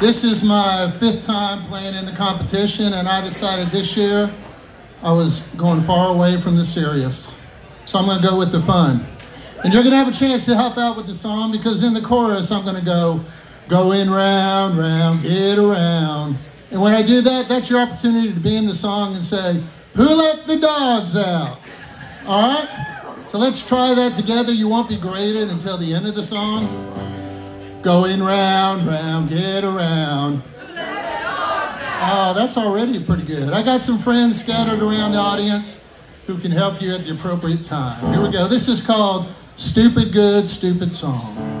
This is my fifth time playing in the competition, and I decided this year I was going far away from the serious. So I'm going to go with the fun. And you're going to have a chance to help out with the song because in the chorus I'm going to go, going round, round, get around. And when I do that, that's your opportunity to be in the song and say, Who let the dogs out? All right? So let's try that together. You won't be graded until the end of the song. Going round, round, get around. Oh, that's already pretty good. I got some friends scattered around the audience who can help you at the appropriate time. Here we go. This is called Stupid Good, Stupid Song.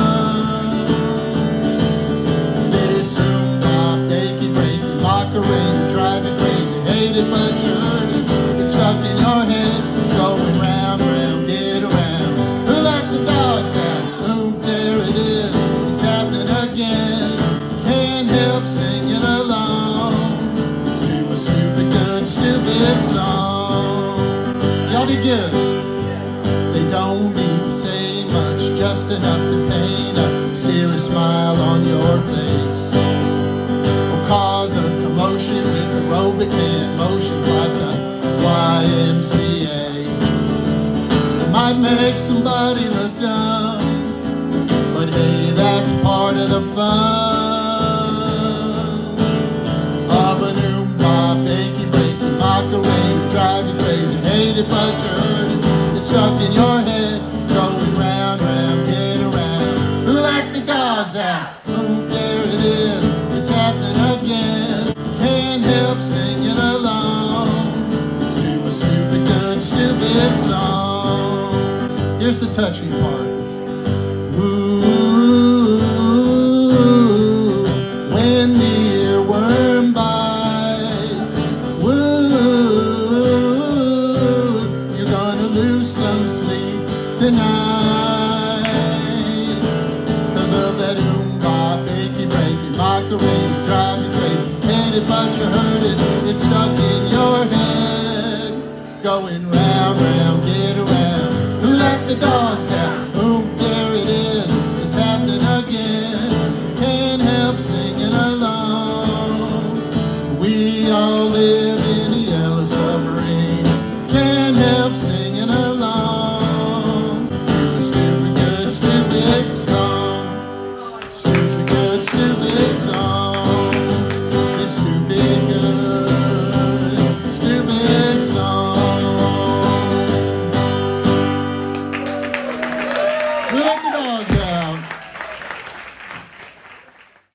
Can't singing along to a stupid, good, stupid song Y'all did good. They don't need to say much, just enough to paint a silly smile on your face. Or cause a commotion with aerobic hand motions like the YMCA. It might make somebody look dumb, but hey, that's part of the fun. Oh, there it is, it's happening again. Can't help singing along to a stupid, good, stupid song. Here's the touching part. Ooh, when the earworm bites, ooh, you're gonna lose some sleep tonight. the way you drive me crazy. Hate it, but you heard it. It's stuck in your head. Going round, round, get around. Who let the dogs out? Boom, there it is. It's happening again. Can't help singing along. We all live. to be good.